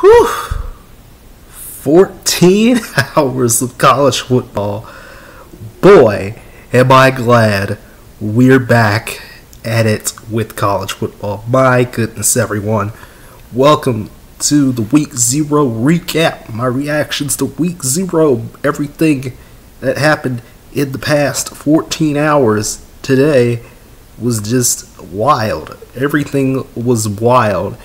Whew. 14 hours of college football. Boy, am I glad we're back at it with college football. My goodness, everyone. Welcome to the week zero recap. My reactions to week zero. Everything that happened in the past 14 hours today was just wild. Everything was wild.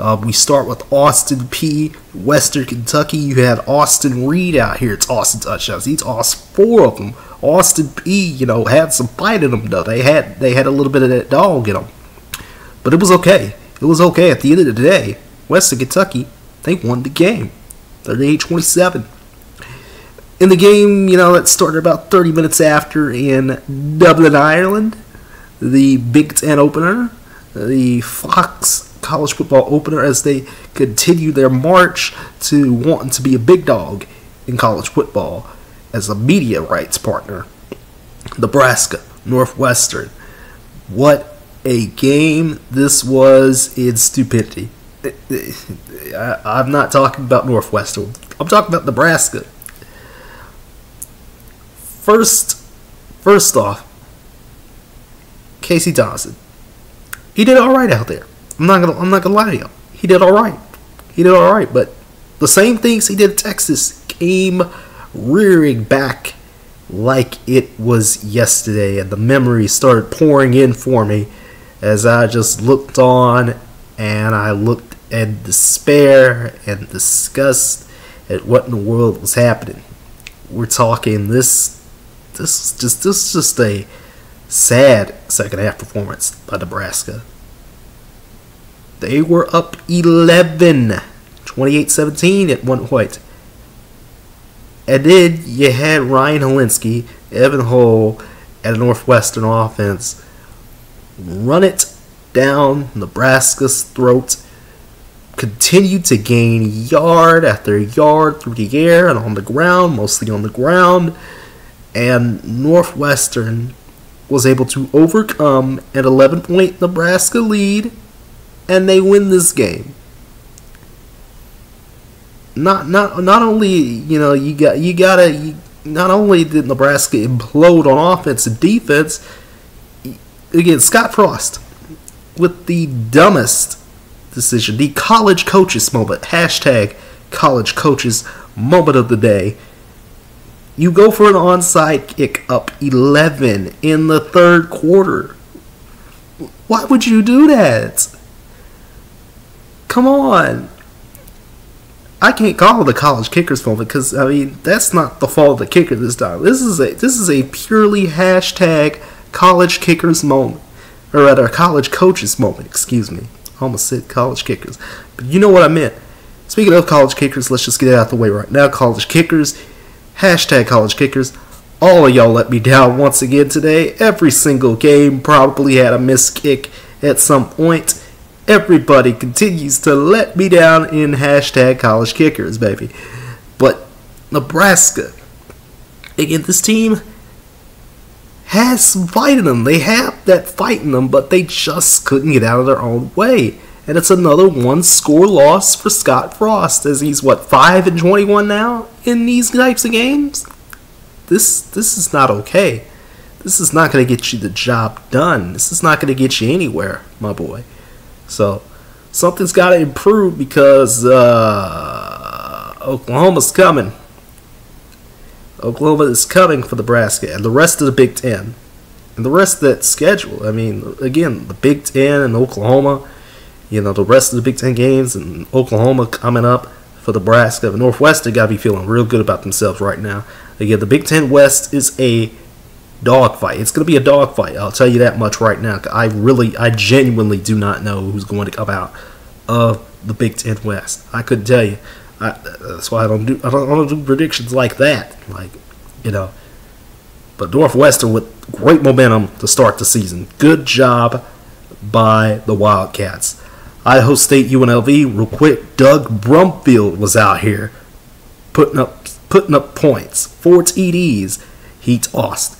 Uh, we start with Austin Peay Western Kentucky. You had Austin Reed out here. It's Austin touchdowns. He's tossed four of them. Austin Peay you know, had some fight in them though. They had they had a little bit of that dog in them, but it was okay. It was okay at the end of the day. Western Kentucky, they won the game, 38-27. In the game, you know, that started about 30 minutes after in Dublin, Ireland, the Big Ten opener, the Fox college football opener as they continue their march to wanting to be a big dog in college football as a media rights partner. Nebraska, Northwestern. What a game this was in stupidity. I'm not talking about Northwestern. I'm talking about Nebraska. First, first off, Casey Thompson. He did all right out there. I'm not gonna I'm not gonna lie to you. He did all right. He did all right, but the same things he did at Texas came rearing back like it was yesterday, and the memories started pouring in for me as I just looked on and I looked in despair and disgust at what in the world was happening. We're talking this this just this is just a sad second half performance by Nebraska. They were up 11, 28-17 at one point. And then you had Ryan Hilinski, Evan Hull, and a Northwestern offense run it down Nebraska's throat, continue to gain yard after yard through the air and on the ground, mostly on the ground, and Northwestern was able to overcome an 11 point Nebraska lead and they win this game. Not not not only you know you got you gotta you, not only did Nebraska implode on offense and defense. Again, Scott Frost with the dumbest decision, the college coaches moment. Hashtag college coaches moment of the day. You go for an onside kick up 11 in the third quarter. Why would you do that? Come on. I can't call it the college kickers moment because I mean that's not the fault of the kicker this time. This is a this is a purely hashtag college kickers moment, or rather college coaches moment. Excuse me, I almost said college kickers, but you know what I meant. Speaking of college kickers, let's just get it out of the way right now. College kickers, hashtag college kickers. All of y'all let me down once again today. Every single game probably had a missed kick at some point everybody continues to let me down in hashtag college kickers, baby. But Nebraska, again, this team has some fight in them. They have that fight in them, but they just couldn't get out of their own way. And it's another one score loss for Scott Frost, as he's what five and twenty one now in these types of games. This this is not okay. This is not going to get you the job done. This is not going to get you anywhere, my boy. So something's got to improve because uh, Oklahoma's coming. Oklahoma is coming for Nebraska and the rest of the Big Ten. And the rest of that schedule. I mean, again, the Big Ten and Oklahoma, you know, the rest of the Big Ten games and Oklahoma coming up for Nebraska. The Northwestern got to be feeling real good about themselves right now. Again, the Big Ten West is a dogfight. It's going to be a dogfight. I'll tell you that much right now. I really, I genuinely do not know who's going to come out of the Big Ten West. I couldn't tell you. I, that's why I don't do I don't, I don't do predictions like that. Like, you know. But Northwestern with great momentum to start the season. Good job by the Wildcats. Idaho State UNLV, real quick. Doug Brumfield was out here putting up putting up points. Four TDs. He tossed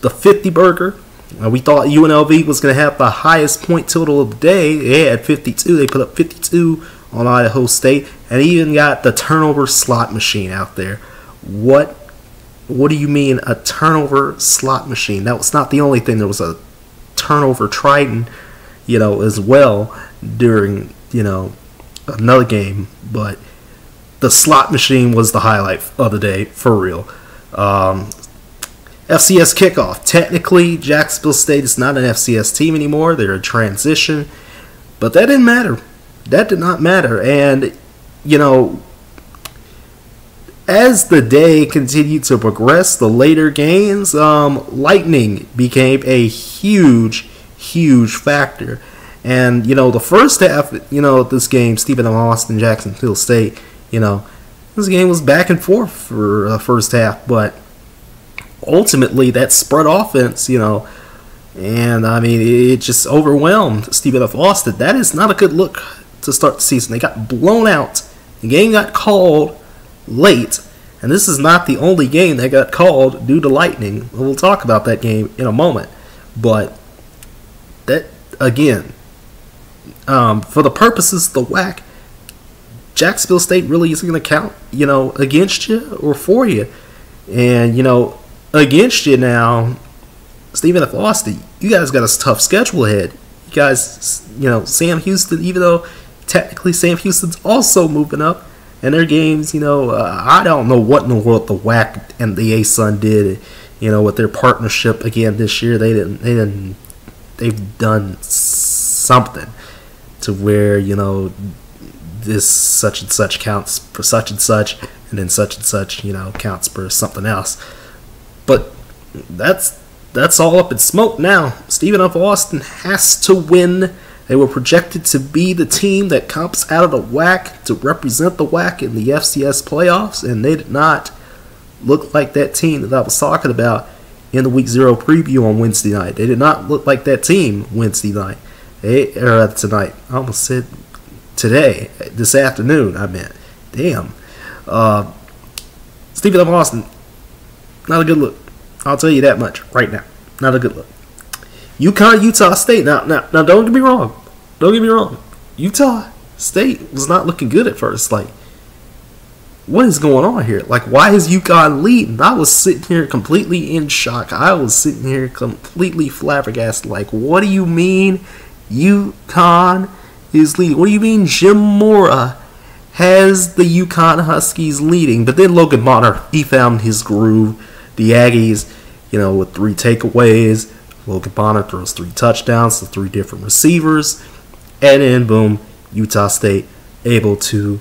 the 50 burger. Uh, we thought UNLV was going to have the highest point total of the day. They had 52. They put up 52 on Idaho State, and even got the turnover slot machine out there. What what do you mean a turnover slot machine? That was not the only thing. There was a turnover Triton, you know, as well during you know another game, but the slot machine was the highlight of the day for real. Um, FCS kickoff. Technically, Jacksonville State is not an FCS team anymore. They're a transition, but that didn't matter. That did not matter, and you know as the day continued to progress, the later games, um, lightning became a huge, huge factor. And you know, the first half, you know, this game, Stephen F. Austin, Jacksonville State, you know, this game was back and forth for the first half, but ultimately that spread offense, you know, and I mean, it just overwhelmed Stephen F. Austin. That is not a good look to start the season. They got blown out. The game got called late, and this is not the only game that got called due to lightning. We'll talk about that game in a moment, but that again, um, for the purposes of the whack, Jacksonville State really isn't going to count, you know, against you or for you, and you know, against you now, Stephen F. Austin, you guys got a tough schedule ahead. You guys, you know, Sam Houston, even though technically Sam Houston's also moving up and their games, you know, uh, I don't know what in the world the WAC and the ASUN did, you know, with their partnership again this year. They didn't, they didn't, they've done something to where you know this such and such counts for such and such, and then such and such, you know, counts for something else. But that's that's all up in smoke now. Stephen F. Austin has to win they were projected to be the team that comes out of the WAC to represent the WAC in the FCS playoffs, and they did not look like that team that I was talking about in the Week Zero preview on Wednesday night. They did not look like that team Wednesday night. They, or tonight. I almost said today, this afternoon. I meant, damn. Uh, Stephen F. Austin, not a good look. I'll tell you that much right now. Not a good look. UConn, Utah State. Now, now, now, don't get me wrong. Don't get me wrong. Utah State was not looking good at first. Like, what is going on here? Like, why is UConn leading? I was sitting here completely in shock. I was sitting here completely flabbergasted. Like, what do you mean UConn is leading? What do you mean Jim Mora has the UConn Huskies leading? But then Logan Bonner, he found his groove. The Aggies, you know, with three takeaways Logan Bonner throws three touchdowns to three different receivers. And then, boom, Utah State able to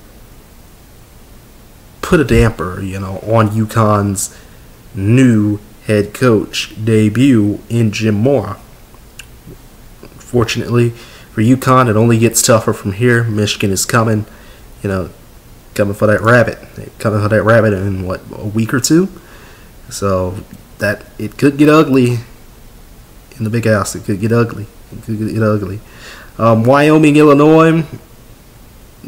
put a damper, you know, on UConn's new head coach debut in Jim Mora. Fortunately for UConn, it only gets tougher from here. Michigan is coming, you know, coming for that rabbit. Coming for that rabbit in what a week or two. So that it could get ugly in the big house. It could get ugly. It could get ugly. Um, Wyoming, Illinois.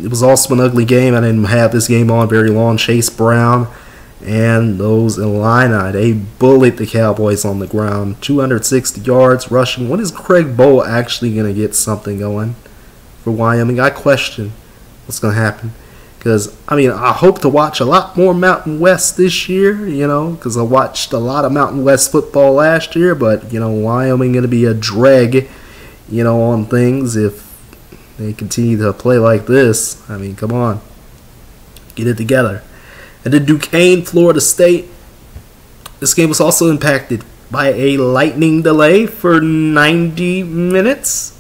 It was also an ugly game. I didn't have this game on very long. Chase Brown and those Illini, they bullied the Cowboys on the ground. 260 yards rushing. When is Craig Bohl actually going to get something going for Wyoming? I question what's going to happen. Because, I mean, I hope to watch a lot more Mountain West this year, you know, because I watched a lot of Mountain West football last year, but, you know, Wyoming going to be a drag, you know, on things if they continue to play like this. I mean, come on. Get it together. And then Duquesne, Florida State. This game was also impacted by a lightning delay for 90 minutes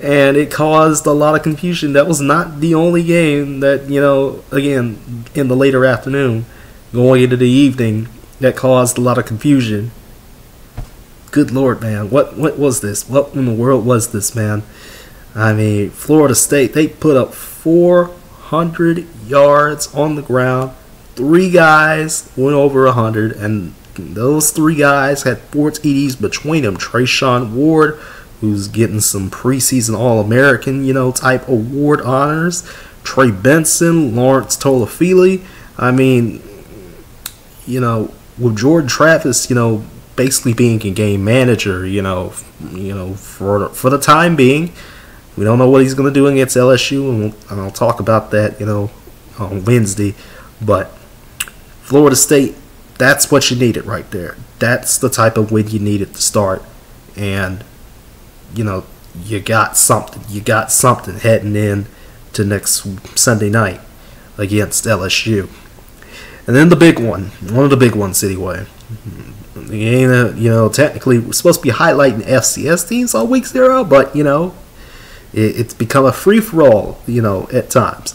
and it caused a lot of confusion. That was not the only game that, you know, again, in the later afternoon, going into the evening, that caused a lot of confusion. Good lord, man. What what was this? What in the world was this, man? I mean, Florida State, they put up 400 yards on the ground. Three guys went over 100, and those three guys had four TDs between them. Treshaun Ward, who's getting some preseason All American, you know, type award honors. Trey Benson, Lawrence Toafili. I mean, you know, with Jordan Travis, you know, basically being a game manager, you know, you know, for for the time being, We don't know what he's going to do against LSU, and, we'll, and I'll talk about that, you know, on Wednesday. But Florida State, that's what you needed right there. That's the type of win you needed to start. And, you know, you got something. You got something heading in to next Sunday night against LSU. And then the big one, one of the big ones anyway. The game you know, technically we're supposed to be highlighting FCS teams all week zero, but, you know, it, it's become a free for all, you know, at times.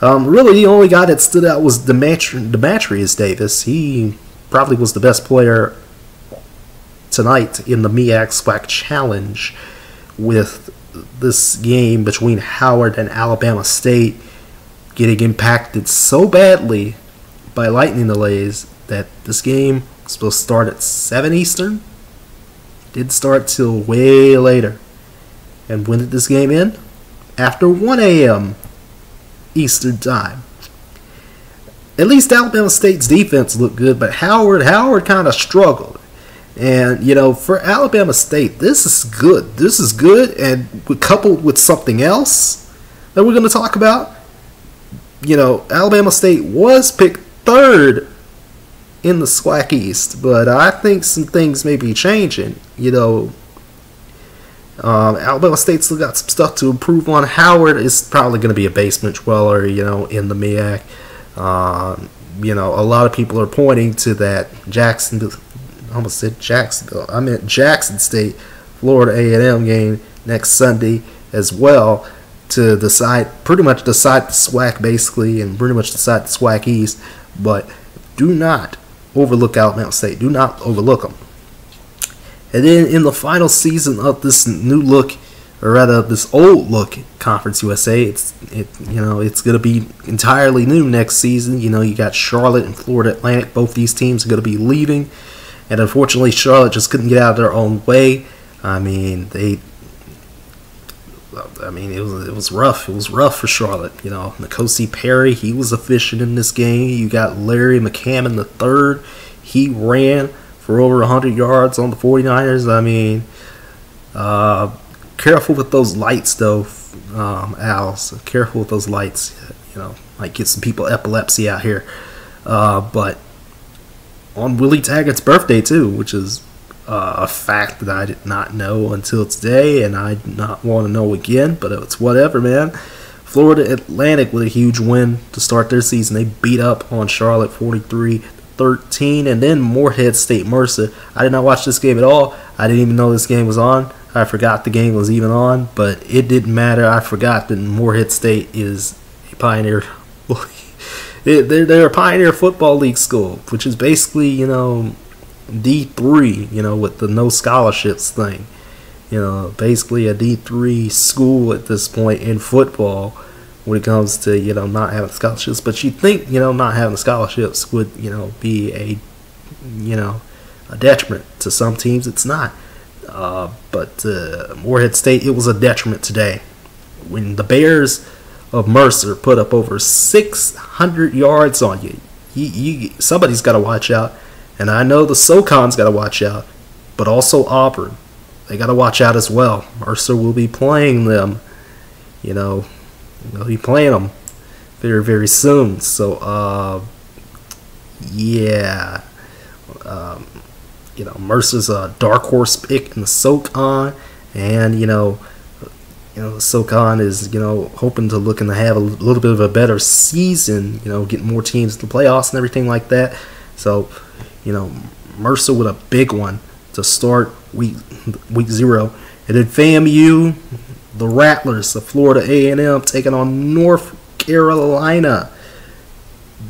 Um, really, the only guy that stood out was Demetri- Demetrius Davis. He probably was the best player tonight in the MEAC SWAC Challenge with this game between Howard and Alabama State getting impacted so badly by lightning delays that this game was supposed to start at 7 Eastern. Didn't start till way later. And when did this game end? After 1 a.m. Eastern Time. At least Alabama State's defense looked good, but Howard Howard kind of struggled. And you know, for Alabama State, this is good. This is good, and coupled with something else that we're going to talk about, you know, Alabama State was picked third in the SWAC East, but I think some things may be changing. You know, um, Alabama State still got some stuff to improve on. Howard is probably going to be a basement dweller, you know, in the MEAC. Um, you know, a lot of people are pointing to that Jackson, almost said Jacksonville. I meant Jackson State, Florida A&M game next Sunday as well to decide, pretty much decide the SWAC basically, and pretty much decide the SWAC East. But do not overlook Alabama State. Do not overlook them. And then in the final season of this new look, or rather this old look Conference USA, it's it you know it's gonna be entirely new next season. You know you got Charlotte and Florida Atlantic. Both these teams are gonna be leaving, and unfortunately Charlotte just couldn't get out of their own way. I mean they. I mean, it was it was rough. It was rough for Charlotte. You know, N'Kosi Perry, he was efficient in this game. You got Larry McCammon the third. He ran for over 100 yards on the 49ers. I mean, uh, careful with those lights, though, um, Al. So careful with those lights. You know, might get some people epilepsy out here. Uh, but on Willie Taggart's birthday, too, which is uh, a fact that I did not know until today, and I did not want to know again, but it's whatever, man. Florida Atlantic with a huge win to start their season. They beat up on Charlotte 43 13, and then Morehead State Mercer. I did not watch this game at all. I didn't even know this game was on. I forgot the game was even on, but it didn't matter. I forgot that Morehead State is a pioneer. they're, they're a pioneer football league school, which is basically, you know, D3, you know, with the no scholarships thing. You know, basically a D3 school at this point in football when it comes to you know not having scholarships. But you think you know not having scholarships would you know be a you know a detriment to some teams. It's not. Uh, but uh, Morehead State, it was a detriment today when the Bears of Mercer put up over 600 yards on you. you, somebody's got to watch out, and I know the SoCon's got to watch out, but also Auburn. They got to watch out as well. Mercer will be playing them, you know, He'll be playing them very, very soon. So, uh, yeah. Um, you know, Mercer's a dark horse pick in the SoCon, and you know, you know, SoCon is you know hoping to looking to have a little bit of a better season. You know, getting more teams to the playoffs and everything like that. So, you know, Mercer with a big one to start week week zero, and then FAMU the Rattlers of Florida A&M taking on North Carolina.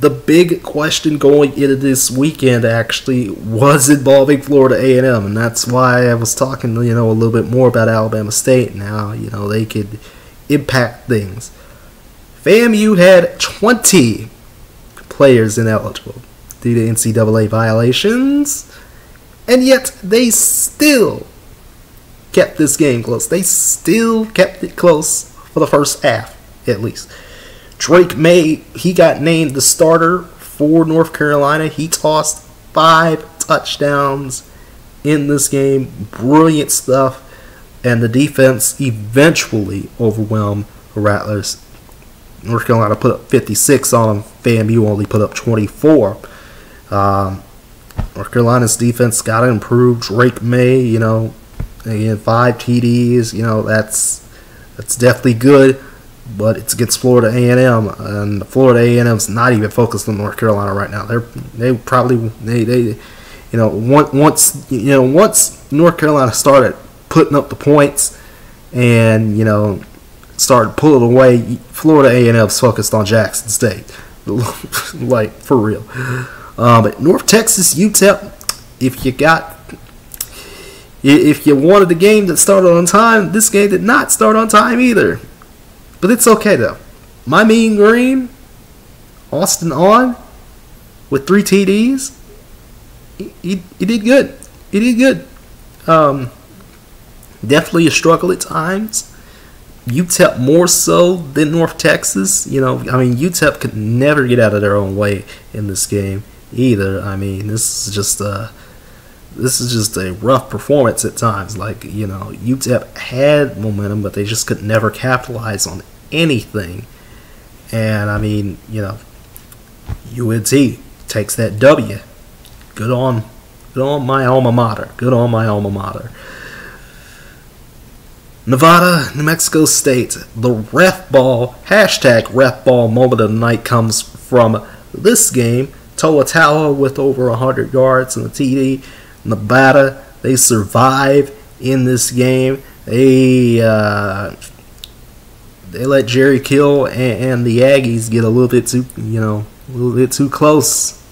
The big question going into this weekend actually was involving Florida A&M, and that's why I was talking, you know, a little bit more about Alabama State. Now, you know, they could impact things. FAMU had 20 players ineligible due to NCAA violations, and yet they still kept this game close. They still kept it close for the first half, at least. Drake Maye, he got named the starter for North Carolina. He tossed five touchdowns in this game. Brilliant stuff. and the defense eventually overwhelmed the Rattlers. North Carolina put up 56 on them. FAMU only put up 24. Um, North Carolina's defense got to improve. Drake Maye, you know, again five TDs. You know that's that's definitely good, but it's against Florida A&M, and Florida A&M's not even focused on North Carolina right now. They're they probably they they you know once you know once North Carolina started putting up the points, and you know started pulling away, Florida A&M's focused on Jackson State, like for real. Uh, but North Texas UTEP, if you got if you wanted the game that started on time, this game did not start on time either. But it's okay though. My mean green, Austin Aune, with three TDs. He, he, he did good. He did good. Um, definitely a struggle at times. UTEP more so than North Texas. You know, I mean, UTEP could never get out of their own way in this game either. I mean, this is just a this is just a rough performance at times. Like you know, UTEP had momentum, but they just could never capitalize on anything. And I mean, you know, UNT takes that W. Good on, good on my alma mater. Good on my alma mater. Nevada, New Mexico State. The ref ball hashtag ref ball moment of the night comes from this game. Toa with over 100 yards and a TD. Nevada, they survive in this game. They uh, they let Jerry Kill and, and, the Aggies get a little bit too you know a little bit too close.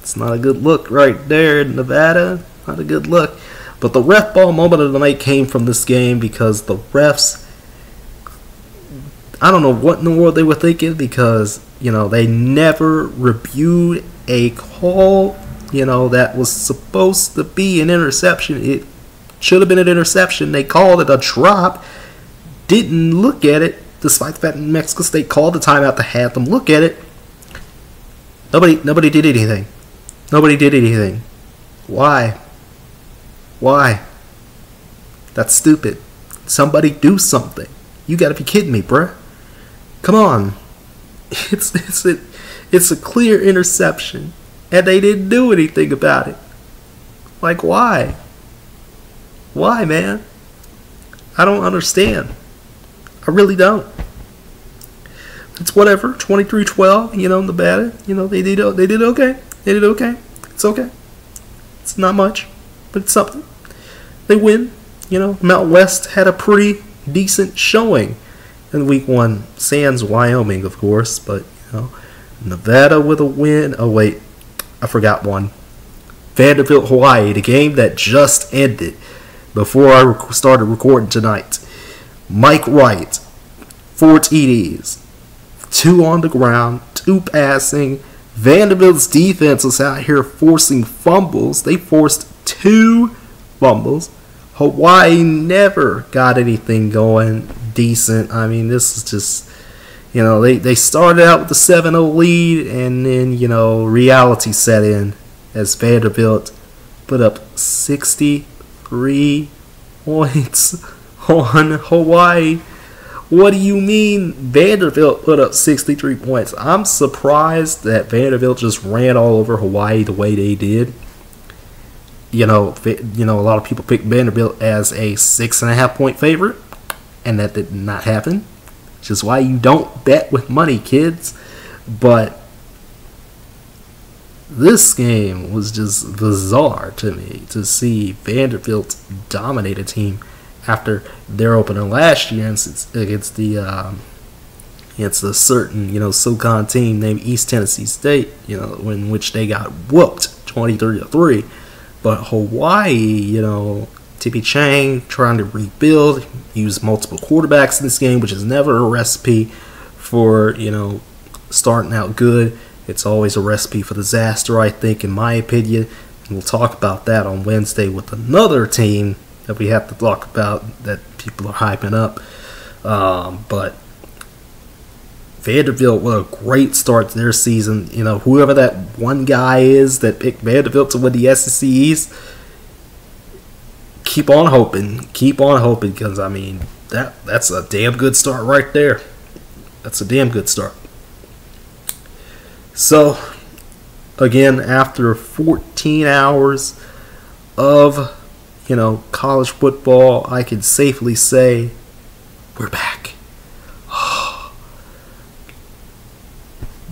It's not a good look right there, in Nevada. Not a good look. But the ref ball moment of the night came from this game because the refs. I don't know what in the world they were thinking because you know they never reviewed a call you know, that was supposed to be an interception. It should have been an interception. They called it a drop. Didn't look at it, despite the fact that Mexico State called the timeout to have them look at it. Nobody, nobody did anything. Nobody did anything. Why? Why? That's stupid. Somebody do something. You gotta be kidding me, bruh. Come on. It's it's a, it's a clear interception and they didn't do anything about it. Like, why? Why, man? I don't understand. I really don't. It's whatever. 23-12, you know, Nevada, you know, they did they did okay. They did okay. It's okay. It's not much, but it's something. They win. You know, Mount West had a pretty decent showing in week 1. Sans Wyoming, of course, but you know, Nevada with a win. Oh wait, I forgot one. Vanderbilt, Hawaii, the game that just ended before I started recording tonight. Mike Wright, four TDs, two on the ground, two passing. Vanderbilt's defense was out here forcing fumbles. They forced two fumbles. Hawaii never got anything going decent. I mean, this is just you know, they, they started out with a 7 0 lead, and then, you know, reality set in as Vanderbilt put up 63 points on Hawaii. What do you mean Vanderbilt put up 63 points? I'm surprised that Vanderbilt just ran all over Hawaii the way they did. You know, you know, a lot of people picked Vanderbilt as a six and a half point favorite, and that did not happen which is why you don't bet with money, kids. But this game was just bizarre to me to see Vanderbilt dominate a team after their opener last year against the um, against a certain you know SoCon team named East Tennessee State, you know, in which they got whooped twenty three to three. But Hawaii, you know, Timmy Chang trying to rebuild, use multiple quarterbacks in this game, which is never a recipe for, you know, starting out good. It's always a recipe for disaster, I think, in my opinion. And we'll talk about that on Wednesday with another team that we have to talk about that people are hyping up. Um, but Vanderbilt, what a great start to their season. You know, whoever that one guy is that picked Vanderbilt to win the SEC East keep on hoping, keep on hoping, because I mean that that's a damn good start right there. That's a damn good start. So, again, after 14 hours of you know college football, I can safely say we're back.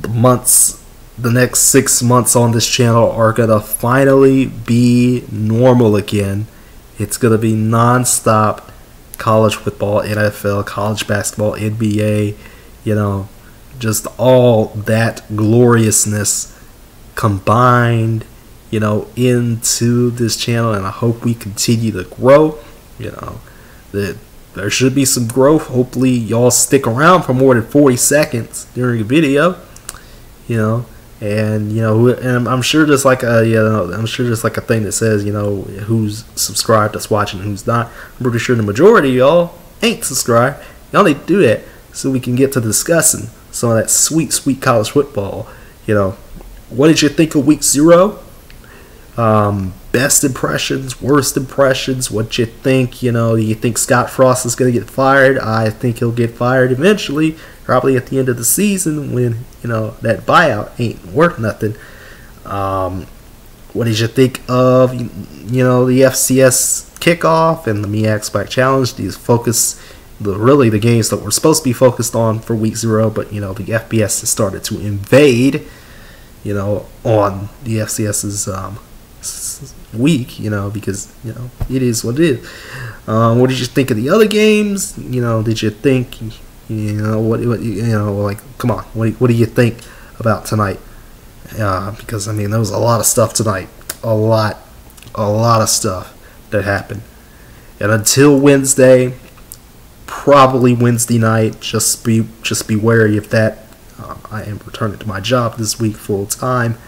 the months the next six months on this channel are gonna finally be normal again. It's gonna be non-stop college football, NFL, college basketball, NBA, you know, just all that gloriousness combined, you know, into this channel and I hope we continue to grow. You know, that there should be some growth. Hopefully y'all stick around for more than 40 seconds during a video. You know, and you know, and I'm sure there's like a you know, I'm sure there's like a thing that says you know who's subscribed, that's watching, who's not. I'm pretty sure the majority of y'all ain't subscribed. Y'all need to do that so we can get to discussing some of that sweet, sweet college football. You know, what did you think of week zero? Um, best impressions, worst impressions, what you think, you know, you think Scott Frost is going to get fired? I think he'll get fired eventually, probably at the end of the season when, you know, that buyout ain't worth nothing. Um, what did you think of, you know, the FCS kickoff and the MEAC SWAC Challenge? These focus, the, really the games that we're supposed to be focused on for week zero, but, you know, the FBS has started to invade, you know, on the FCS's um, week, you know, because you know it is what it is. Um, what did you think of the other games? You know, did you think, you know, what, what you know, like, come on, what, what do you think about tonight? Uh, because I mean, there was a lot of stuff tonight, a lot, a lot of stuff that happened, and until Wednesday, probably Wednesday night, just be just be wary of that. Uh, I am returning to my job this week full time,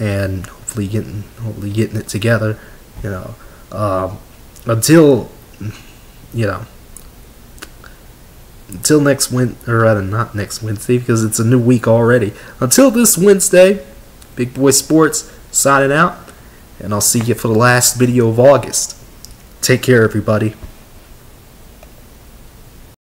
and hopefully getting hopefully getting it together. You know, um, until you know until next Wed or rather not next Wednesday because it's a new week already. Until this Wednesday, Big Boy Sports signing out, and I'll see you for the last video of August. Take care, everybody.